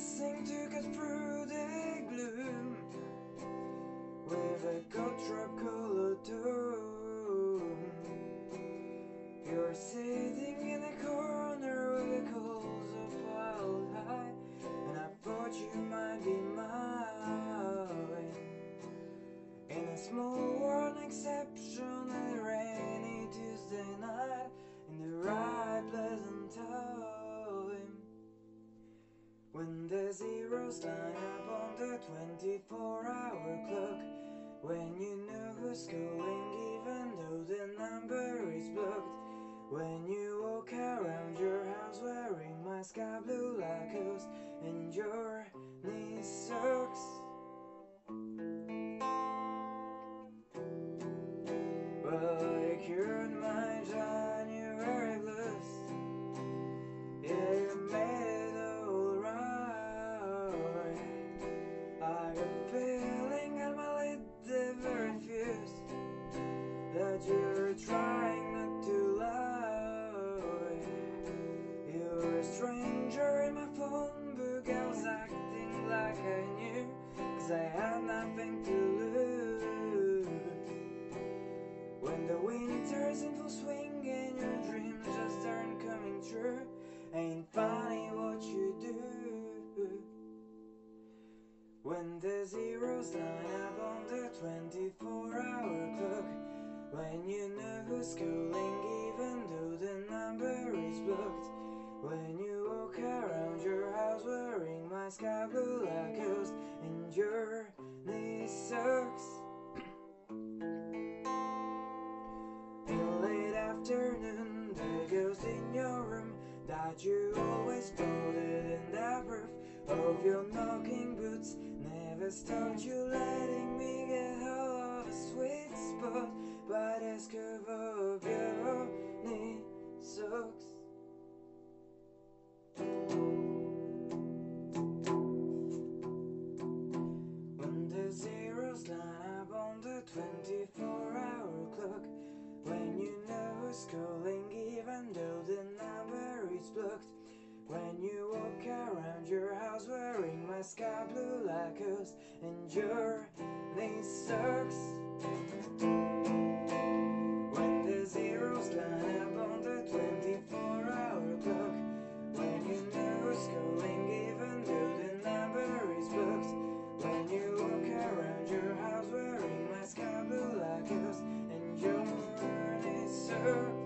sing to cut through the gloom With a contrap color dome You're sitting in the corner with the coals of wild high And I thought you might be mine. In a small the zeros line up on the 24 hour clock, when you know who's calling you're trying not to lie. You're a stranger in my phone book. I was acting like I knew, cause I had nothing to lose. When the winter's in full swing and your dreams just aren't coming true, ain't funny what you do. When the zeros line up on the 24 hour clock, when you know who's calling even though the number is blocked, when you walk around your house wearing my sky blue Lacoste and your knee socks. In late afternoon, the ghost in your room that you always spotted in the roof of your knocking boots never stopped you letting by the scoop of your knee socks. When the zeros line up on the 24 hour clock, when you know who's calling even though the number is blocked, when you walk around your house wearing my sky blue Lacoste and your knee socks. her.